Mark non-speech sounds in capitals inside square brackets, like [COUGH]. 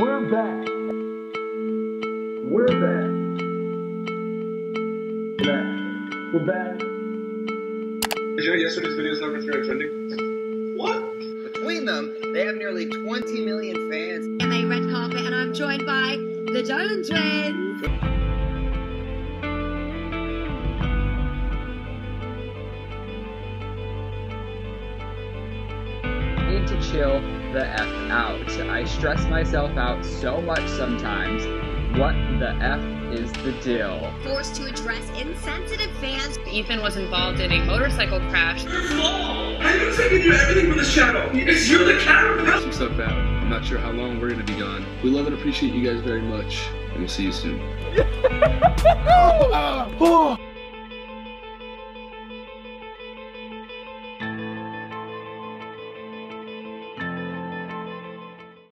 We're back. We're back. Back. We're back. Did you know yesterday's video is number three on trending? What? Between them, they have nearly 20 million fans. MA Red Carpet, and I'm joined by the Dolan Twins. Chill the F out. I stress myself out so much sometimes. What the F is the deal? Forced to address insensitive fans. Ethan was involved in a motorcycle crash. I didn't say give you everything from the shadow. It's you're the camera. some stuff out. I'm not sure how long we're gonna be gone. We love and appreciate you guys very much, and we'll see you soon. [LAUGHS] Oh, oh.